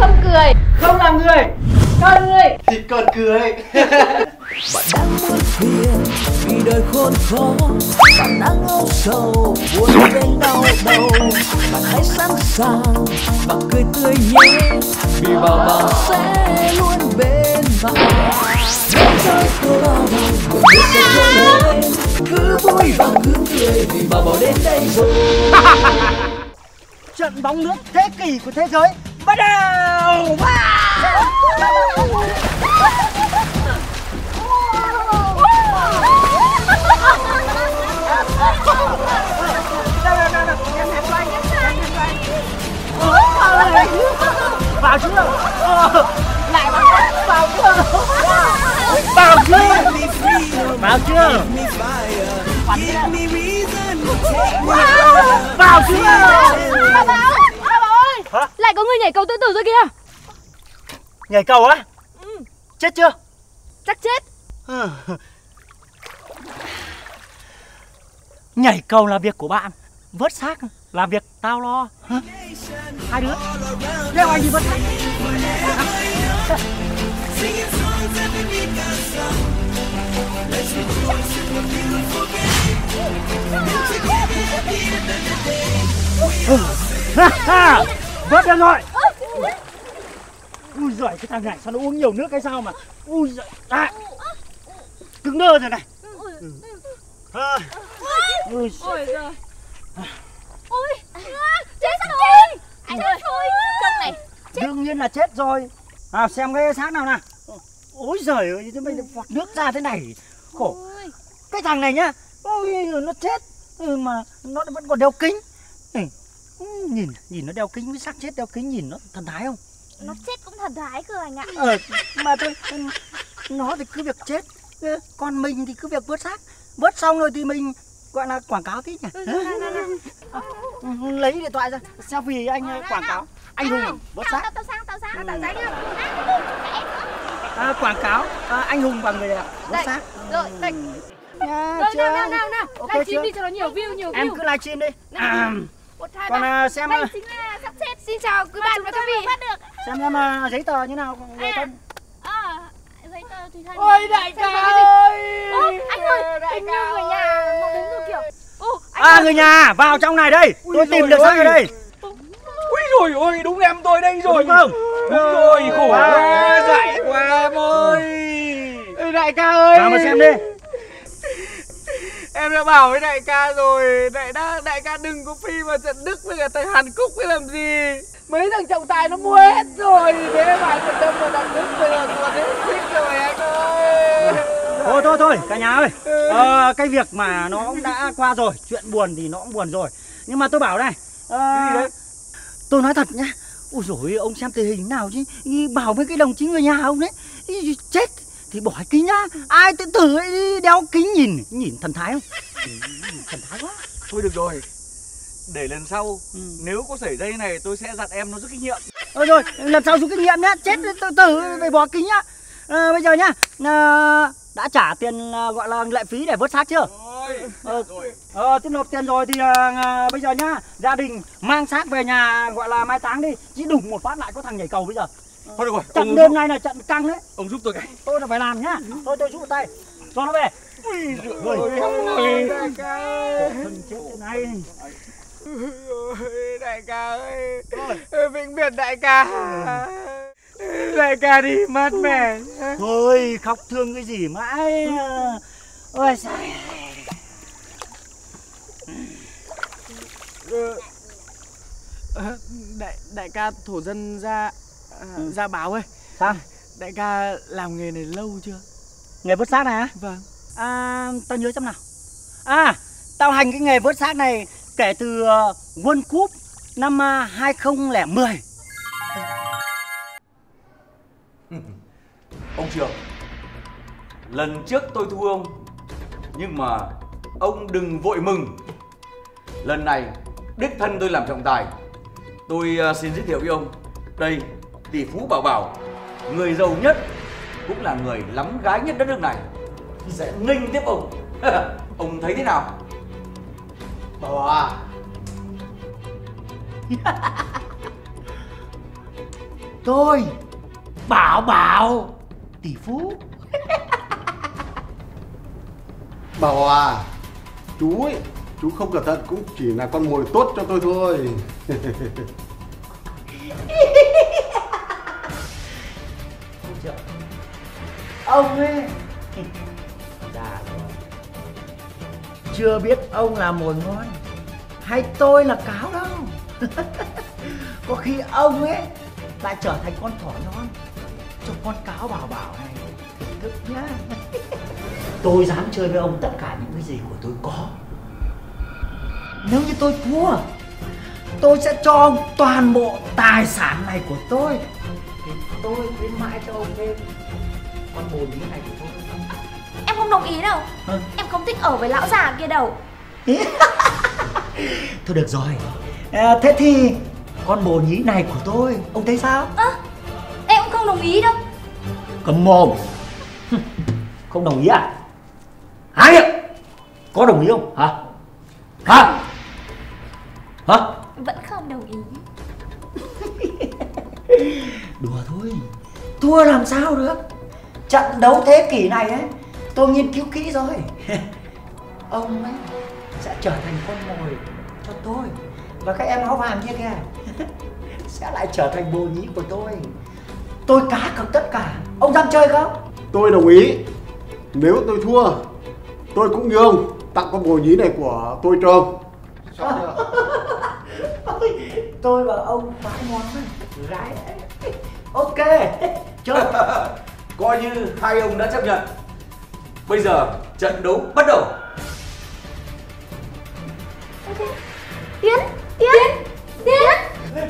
Không cười. Không làm người. Con người. Thì còn cười. Bạn đang muốn phiền vì đời khốn khó bạn đang âu sầu buồn đến đau đầu bạn hãy sẵn sàng bạn cười tươi nhé vì bảo bảo sẽ luôn bên bạn nếu cho tôi bao đầu biết sẽ trôi lên cứ vui và cứ cười vì bảo bảo đến đây rồi. Trận bóng nước thế kỷ của thế giới Bắt đầu Vào chưa? Lại vào Vào chưa? Vào chưa? Vào chưa Vào chưa bảo ơi Hả? Lại có người nhảy cầu tự tử rồi kìa. Nhảy cầu á? Chết chưa? Chắc chết. Ờ. Nhảy cầu là việc của bạn Vớt xác là việc tao lo. Hả? Hai đứa. Đeo anh đi vớt xác. Ha, ha. Vớt được rồi Ui giời cái thằng này sao nó uống nhiều nước hay sao mà? Ui giời à. Cứng đơ rồi này. Ừ. À. Ui giời. Ôi giời. Ôi Chết rồi. Anh ơi Trông này. Đương nhiên là chết rồi. À, Xem cái xác nào nào. Ôi giời ơi thế mày vọt nước ra thế này. Khổ. Cái thằng này nhá. Ôi nó chết. Ừ, Mà nó vẫn còn đeo kính. Ừ. ừ, Nhìn nhìn nó đeo kính với xác chết đeo kính nhìn nó thần thái không? Nó chết cũng thần thái cơ anh ạ. Ờ mà tôi Nó thì cứ việc chết. Ừ, Còn mình thì cứ việc vớt xác. Vớt xong rồi thì mình gọi là quảng cáo tí nhỉ? Ừ, lấy điện thoại ra selfie anh ờ, quảng cáo. Anh hùng vớt Tao xác. tao sang tao sang Ừ. tao sang à, quảng cáo. À, anh hùng và người đẹp vớt xác. rồi, đây. Nha, chưa? nào nào nào nào. Ok Livestream đi cho nó nhiều view nhiều em view. cứ livestream đi. À, Một hai còn ba. à, xem Đây à, chính là sắp xếp. Xin chào quý bạn và quý vị. Được. Xem em à, giấy tờ như nào người thân. Ờ Giấy tờ thì thân. Ôi đại Xem ca ơi. Ô, anh ơi, hình như người nhà nó đến rồi kiểu. Ô, anh à ơi. người nhà vào trong này đây. Tôi tìm được xác ôi. ở đây. Ui rồi ôi đúng em tôi đây rồi. Đúng không? Đúng rồi khổ À. quá dại quá em ơi. Ê, Đại ca ơi. Vào mà xem đi Em đã bảo với đại ca rồi Đại ca, đại ca đừng có phi vào trận Đức với cả thằng Hàn Quốc với làm gì. Mấy thằng trọng tài nó mua hết rồi Thế mà trận đâm vào thằng Đức bây giờ còn hết thích rồi anh ơi. Thôi thôi thôi cả nhà ơi. Ờ, cái việc mà nó cũng đã qua rồi chuyện buồn thì nó cũng buồn rồi. Nhưng mà tôi bảo này ờ, tôi nói thật nhá. Ui dồi ông xem tình hình nào chứ? Bảo với cái đồng chí người nhà ông đấy chết thì bỏ kính nhá. Ai tự đi đeo kính nhìn nhìn thần thái không? Ừ, thần thái quá. Thôi được rồi. Để lần sau Ừ. Nếu có xảy ra cái này tôi sẽ dặn em nó rút kinh nghiệm. Ờ rồi, lần sau rút kinh nghiệm nhá, chết tự tử phải bỏ kính nhá. Ờ, bây giờ nhá, ờ, đã trả tiền ờ, gọi là lệ phí để vớt xác chưa? Rồi Ờ, Rồi. ờ, thế nộp tiền rồi thì ờ, bây giờ nhá, gia đình mang xác về nhà gọi là mai táng đi, chỉ đùng một phát lại có thằng nhảy cầu bây giờ. Thôi được rồi Trận ông, đêm nay là trận căng đấy, ông giúp tôi cái tôi là phải làm nhá. Thôi tôi rút tay, cho nó về. Ui Rồi. ôi đại ca ơi Thân chết thế này. Ôi, đại ca ơi vĩnh biệt đại ca đại ca đi mất mẹ Thôi khóc thương cái gì mãi. ờ. Ôi trời. Ờ, đại đại ca thổ dân ra à, ra báo ơi Sao? đại ca làm nghề này lâu chưa Nghề vớt xác này á? vâng À, tao nhớ xem nào. À, tao hành cái nghề vớt xác này kể từ uh, World Cup năm uh, 2010. Ông Trường Lần trước tôi thua ông Nhưng mà ông đừng vội mừng Lần này đích thân tôi làm trọng tài Tôi ờ, xin giới thiệu với ông Đây tỷ phú Bảo Bảo. Người giàu nhất Cũng là người lắm gái nhất đất nước này. Sẽ nghênh tiếp ông. Ông thấy thế nào? Bảo à? Tôi bảo bảo tỷ phú. Bảo à Chú ấy Chú không cẩn thận cũng chỉ là con mồi tốt cho tôi thôi ông ấy. Già rồi. Chưa biết ông là mồi ngon hay tôi là cáo đâu? Có khi ông ấy lại trở thành con thỏ non. Cho con cáo bảo bảo này. Thưởng thức nhá. Tôi dám chơi với ông tất cả những cái gì của tôi có. Nếu như tôi thua, tôi sẽ cho ông toàn bộ tài sản này của tôi. Thì tôi khuyến mãi cho ông thêm con bồ nhí này của tôi Em không đồng ý đâu. Ừ. Em không thích ở với lão già kia đâu. Thôi được rồi. À, thế thì con bồ nhí này của tôi ông thấy sao? Ơ Em cũng không đồng ý đâu. Cầm mồm. Không đồng ý à? Há miệng có đồng ý không? Hả? Hả? Hả? Vẫn không đồng ý. Đùa thôi. Thua làm sao được trận đấu thế kỷ này ấy tôi nghiên cứu kỹ rồi. Ông ấy sẽ trở thành con mồi cho tôi. Và các em áo vàng kia kìa sẽ lại trở thành bồ nhí của tôi. Tôi cá cược tất cả. Ông dám chơi không? Tôi đồng ý. Nếu tôi thua Tôi cũng như ông Tặng con bồ nhí này của tôi cho ông. Sao chưa? tôi và ông phái món gái ok chơi Coi như hai ông đã chấp nhận. Bây giờ trận đấu bắt đầu. Tiến Tiến Tiến. Đừng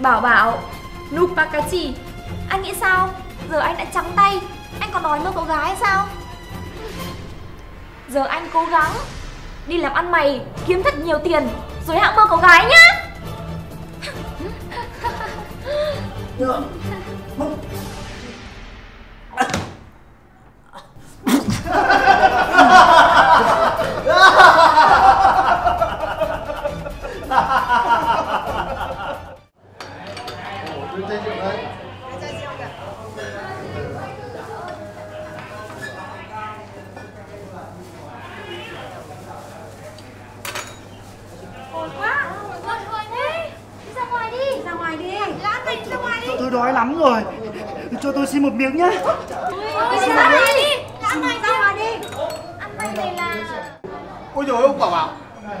Bảo bảo, Nupakachi, Anh nghĩ sao? Giờ anh đã trắng tay, Anh còn nói mơ có gái hay sao? Giờ anh cố gắng Đi làm ăn mày, Kiếm thật nhiều tiền, Rồi hãng mơ có gái nhá. Ổn đói lắm rồi. Cho tôi xin một miếng nhá. Ôi đi ra ngoài đi. Lãng này ra ngoài đi. Ăn mày này là Ôi dồi ông bảo bảo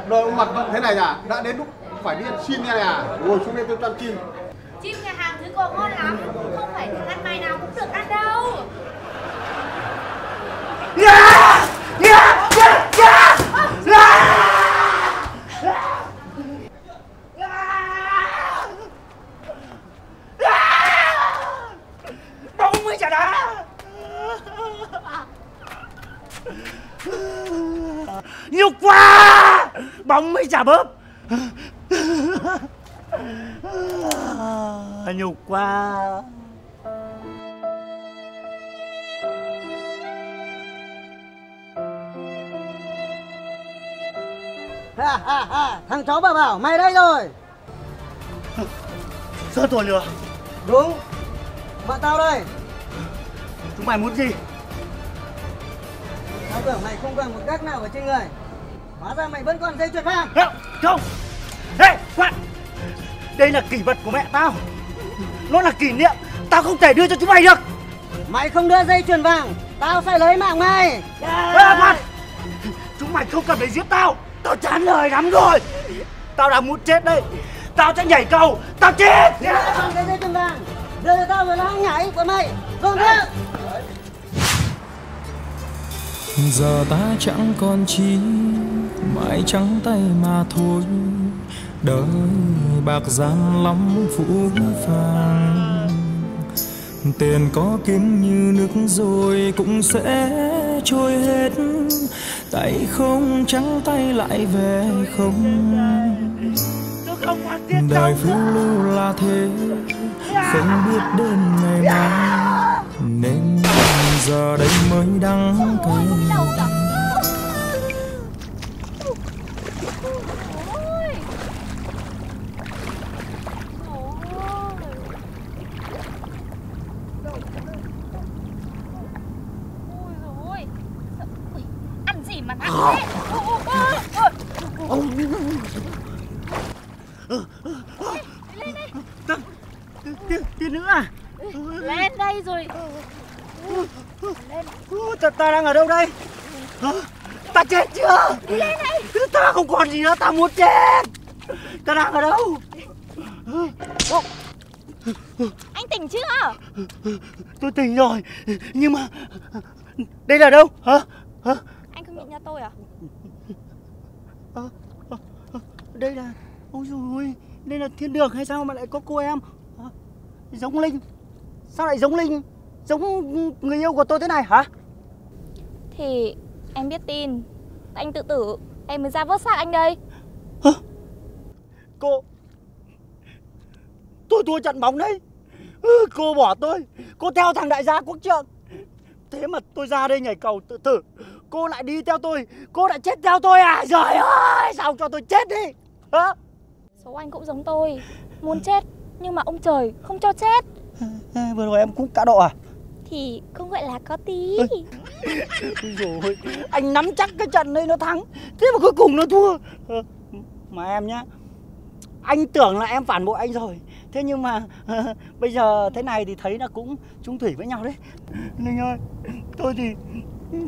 Đời ông mặt bận thế này à Đã đến lúc phải đi ăn xin nha này à? Ngồi xuống đây tôi cho ăn chim. Chim nhà hàng thứ cổ ngon lắm Không phải thằng ăn mày nào cũng được ăn đâu Yeah! Yeah! Yeah! Yeah! Yeah! Bóng mới chả đá Nhục quá Chả bóp Nhục quá. Ha, ha, ha. Thằng chó bà bảo mày đây rồi. Sao tôi lừa. Đúng. Vợ tao đây. Chúng mày muốn gì? Tao tưởng mày không còn một gác nào ở trên người Hóa ra mày vẫn còn dây chuyền vàng. Không, không. Ê, khoan Đây là kỷ vật của mẹ tao. Nó là kỷ niệm. Tao không thể đưa cho chúng mày được. Mày không đưa dây chuyền vàng Tao sẽ lấy mạng mày. Ê, khoan chúng mày không cần phải giết tao. Tao chán lời lắm rồi. Tao đang muốn chết đây. Tao sẽ nhảy cầu. Tao chết. Đưa cho cái dây chuyền vàng. Đưa cho tao rồi nó nhảy của mày. Dồn ra. Giờ ta chẳng còn chi mãi trắng tay mà thôi. Đời bạc gian lắm phũ phàng. Tiền có kiếm như nước rồi cũng sẽ trôi hết. Tay không trắng tay lại về không. Đời phiêu lưu là thế, không biết đến ngày mai. Nên giờ đây mới đắng cay Ôi dồi ôi. Sợ- Ui, Ăn gì mà nặng thế? Ôi, ôi, ôi, ôi. tiền tiền nữa à Lên đây rồi. Ú, ta, đang ở đâu đây? Hả? ta chết chưa? Lên đây. ta không còn gì nữa ta muốn chết. Ta đang ở đâu? Anh tỉnh chưa? tôi tỉnh rồi nhưng mà đây là đâu? Hả? Hả? Anh không nhận nhà tôi à? đây là ôi ôi đây là thiên đường hay sao mà lại có cô em? Hả? giống linh. Sao lại giống linh? Giống người yêu của tôi thế này hả Thì em biết tin. Anh tự tử. Em mới ra vớt xác anh đây. cô tôi thua trận bóng đấy Ừ, cô bỏ tôi cô theo thằng đại gia quốc trượng thế mà tôi ra đây nhảy cầu tự tử cô lại đi theo tôi cô lại chết theo tôi à trời ơi sao cho tôi chết đi hả Số anh cũng giống tôi. Muốn chết. Nhưng mà ông trời không cho chết. Ê, vừa rồi em cũng cá độ à Thì không gọi là có tí ôi, anh nắm chắc cái trận đấy nó thắng Thế mà cuối cùng nó thua. Ờ, mà em nhá Anh tưởng là em phản bội anh rồi. Thế nhưng mà ờ, bây giờ thế này thì thấy là cũng chung thủy với nhau đấy. Linh ơi Tôi thì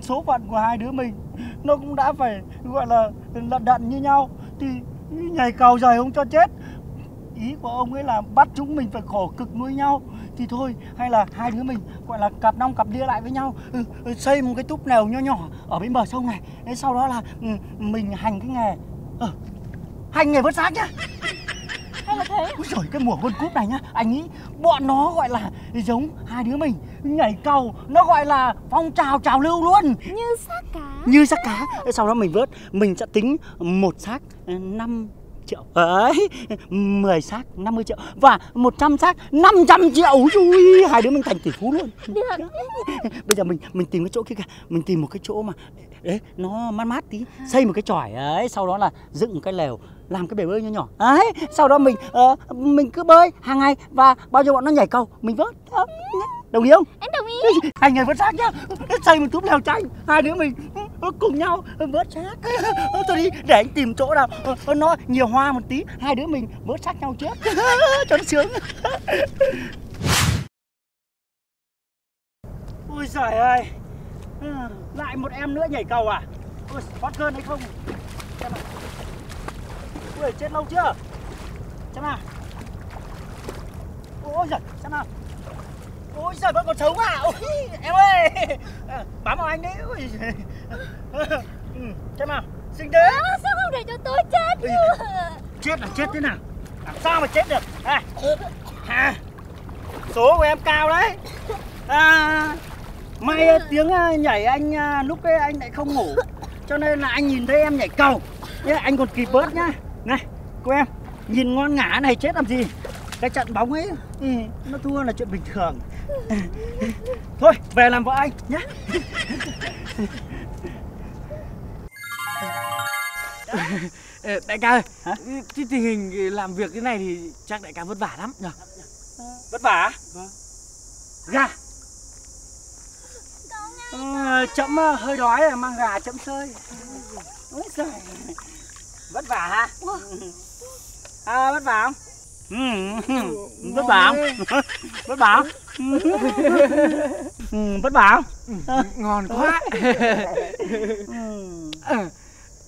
số phận của hai đứa mình Nó cũng đã phải gọi là lận đận như nhau. Thì nhảy cầu rời không cho chết. Ý của ông ấy là bắt chúng mình phải khổ cực nuôi nhau. Thì thôi hay là hai đứa mình gọi là cặp nong cặp đĩa lại với nhau. Ừ, ừ, Xây một cái túp lều nho nhỏ ở bên bờ sông này. Thế Sau đó là ừ, mình hành cái nghề. Ờ, Hành nghề vớt xác nhá. Hay là thế? Úi giời, cái mùa World Cup này nhá. Anh nghĩ bọn nó gọi là giống hai đứa mình. Nhảy cầu Nó gọi là phong trào trào lưu luôn. Như xác cá. Như xác cá. Sau đó mình vớt Mình sẽ tính một xác 5 triệu. Đấy 10 xác 50 triệu. Và 100 xác 500 triệu. Ui, Hai đứa mình thành tỷ phú luôn. Được. Bây giờ mình mình tìm cái chỗ kia kìa. Mình tìm một cái chỗ mà Đấy nó mát mát tí. Xây một cái chòi ấy Sau đó là dựng một cái lều làm cái bể bơi nhỏ nhỏ. Đấy sau đó mình ờ, mình cứ bơi hàng ngày và bao giờ bọn nó nhảy cầu mình vớt. Đó, đồng ý không? Em đồng ý. anh ngày vớt xác nhá. Xây một túp lều tranh hai đứa mình. ờ, Ờ, cùng nhau ờ, vớt xác. Ờ, Tôi đi, để anh tìm chỗ nào. Nó nhiều hoa một tí, hai đứa mình vớt xác nhau trước. Cho nó sướng. Ôi giời ơi. Ừ, lại một em nữa nhảy cầu à? Ôi, hot hơn hay không? Xem nào. Ui, chết lâu chưa? Xem nào. Ôi giời, xem nào. Ôi giời vẫn còn sống à ôi, em ơi. Bám vào anh đấy ôi giời ừ, nào xinh thế. À, sao không để cho tôi chết chứ? chết là chết thế nào? Làm sao mà chết được? À, à, số của em cao đấy. À, may tiếng à, nhảy anh à, lúc ấy anh lại không ngủ. Cho nên là anh nhìn thấy em nhảy cầu. Nhá, anh còn kịp bớt nhá. Này cô em nhìn ngon ngả này chết làm gì? Cái trận bóng ấy ừ, nó thua là chuyện bình thường. Thôi về làm vợ anh nhá Ờ, Đại ca ơi, Hả? cái tình hình làm việc thế này thì chắc đại ca vất vả lắm nhỉ? vất vả? Vâng. Gà. Ờ, chậm ờ, hơi đói rồi mang gà chậm sơi. Ôi giời. Vất vả hả? À, vất vả không? Ừ, vất vả không? vất vả không? Vất vả không? ngon quá. Ờ,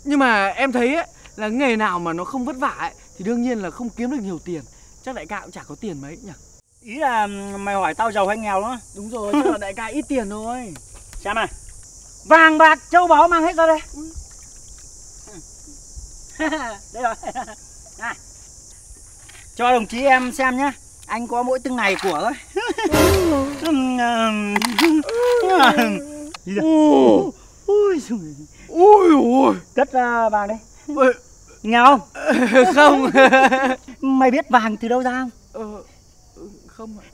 nhưng mà em thấy ấy, là nghề nào mà nó không vất vả ấy, thì đương nhiên là không kiếm được nhiều tiền. Chắc đại ca cũng chả có tiền mấy nhỉ? Ý là mày hỏi tao giàu hay nghèo đó. Đúng rồi chắc là đại ca ít tiền thôi. Xem này vàng bạc châu báu mang hết ra đây. Đây rồi. Này. Cho đồng chí em xem nhá. Anh có mỗi từng này của thôi. Gì đây? Ui giời. Ui ui cất uh, vàng đi. Ôi, nghèo không? Không. Mày biết vàng từ đâu ra không? Ờ, không ạ.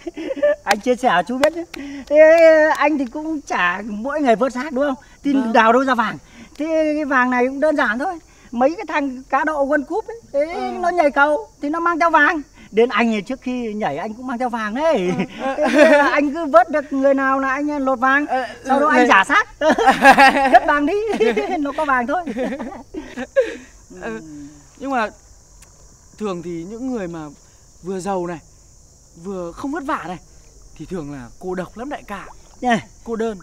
anh chia sẻ chú biết thế anh thì cũng chả mỗi ngày vớt xác đúng không? Thì Vâng. đào đâu ra vàng. Thế cái vàng này cũng đơn giản thôi. Mấy cái thằng cá độ quân cúp ấy thế Ừ. nó nhảy cầu thì nó mang theo vàng đến anh thì trước khi nhảy anh cũng mang theo vàng đấy. Ừ. Thế là anh cứ vớt được người nào là anh lột vàng Ờ, sau đó ừ, anh giả xác cất vàng đi. Nó có vàng thôi. Ờ, nhưng mà thường thì những người mà vừa giàu này vừa không vất vả này thì thường là cô độc lắm đại ca. Này, cô đơn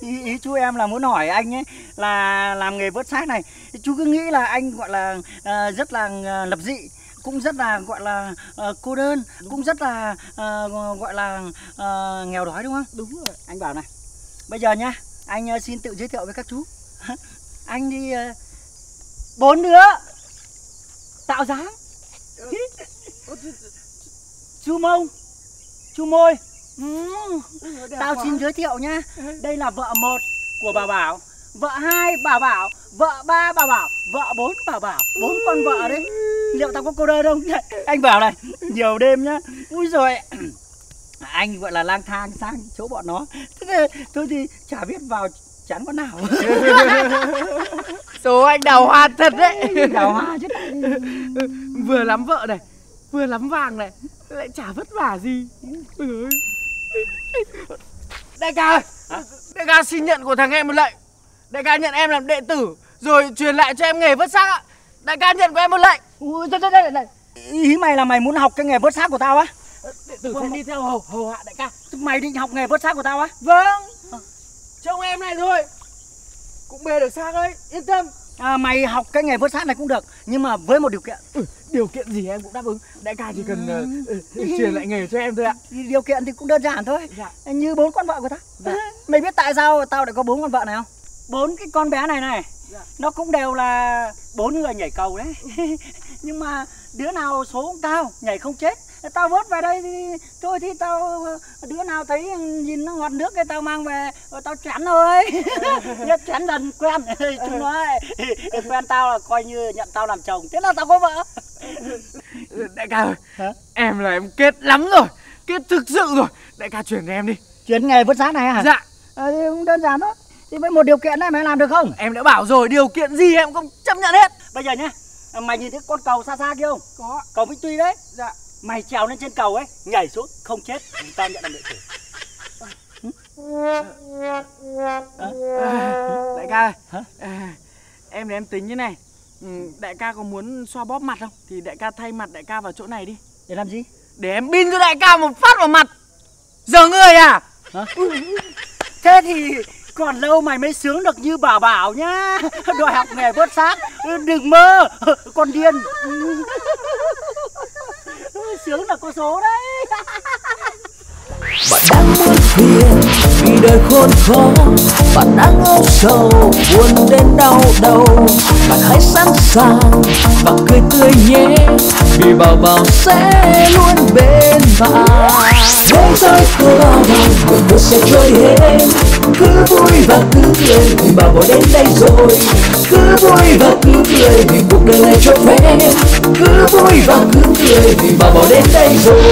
ý, ý chú em là muốn hỏi anh ấy là làm nghề vớt xác này chú cứ nghĩ là anh gọi là ờ, rất là ờ, lập dị cũng rất là gọi là ờ, cô đơn cũng rất là ờ, gọi là ờ, nghèo đói đúng không đúng rồi anh bảo này bây giờ nhá anh ờ, xin tự giới thiệu với các chú anh đi ờ, bốn đứa tạo dáng chú mông chú môi ừ. Tao xin giới thiệu nhá. Đây là vợ một của bà Bảo. Vợ hai bà Bảo. Vợ ba bà Bảo. Vợ bốn bà Bảo. Bốn con vợ đấy. Liệu tao có cô đơn không? Anh bảo này Nhiều đêm nhá. Úi rồi Anh gọi là lang thang sang chỗ bọn nó. Thế thì, Tôi thì chả biết vào chán con nào. Số anh đào hoa thật đấy. Đào hoa chứ vừa lắm vợ này vừa lắm vàng này lại chả vất vả gì. Ôi. Đại ca ơi đại ca xin nhận của thằng em một lệnh. Đại ca nhận em làm đệ tử rồi truyền lại cho em nghề vớt xác ạ. Đại ca nhận của em một lệnh. Ui, đây, đây, đây, đây. Ý mày là mày muốn học cái nghề vớt xác của tao á? Đệ tử sẽ đi theo hầu hầu hạ đại ca. Mày định học nghề vớt xác của tao á? Vâng. Trông em này thôi. Cũng bê được xác đấy yên tâm à, Mày học cái nghề vớt xác này cũng được Nhưng mà với một điều kiện. Ừ, điều kiện gì em cũng đáp ứng. Đại ca chỉ cần ờ, ừ, truyền lại nghề cho em thôi ạ. Điều kiện thì cũng đơn giản thôi. Dạ. Như bốn con vợ của tao. Mày biết tại sao tao lại có bốn con vợ này không? Bốn cái con bé này này Dạ. Nó cũng đều là bốn người nhảy cầu đấy. Nhưng mà đứa nào số cũng cao Nhảy không chết Tao vớt về đây thì thôi thì tao đứa nào thấy nhìn nó ngọt nước thì tao mang về rồi tao chắn thôi. Nhất chắn dần quen. Chúng nó ấy, quen tao là coi như nhận tao làm chồng. Thế là tao có vợ. Đại ca ơi Hả? em là em kết lắm rồi kết thực sự rồi. Đại ca chuyển cho em đi. Chuyến nghề vớt xác này à? Dạ. À, thì cũng đơn giản thôi. Thì với một điều kiện này mày làm được không? Em đã bảo rồi điều kiện gì em cũng chấp nhận hết. Bây giờ nhá mày nhìn thấy con cầu xa xa kia không? Có. Cầu vĩnh tuy đấy. Dạ mày trèo lên trên cầu ấy nhảy xuống không chết. Thì tao nhận làm đệ tử. Đại ca Hả? à, em để em tính như này. Ừ, đại ca có muốn xoa bóp mặt không? Thì đại ca thay mặt đại ca vào chỗ này đi. Để làm gì? Để em bin cho đại ca một phát vào mặt. Giờ người à? Thế thì còn lâu mày mới sướng được như bảo bảo nhá. Đòi học nghề vớt xác. Đừng mơ. Con điên sướng là có số đấy. Bạn đang muốn phiền vì đời khốn khó, bạn đang âu sầu, buồn đến đau đầu. Bạn hãy sẵn sàng và cười tươi nhé. Vì bảo bảo sẽ luôn bên bạn. Thế giới của bao bảo cuộc đời sẽ trôi hết. Cứ vui và cứ cười, vì bảo bảo đến đây rồi. Cứ vui và cứ cười, vì cuộc đời này cho phép cứ vui và cứ cười, vì bảo bảo đến đây rồi.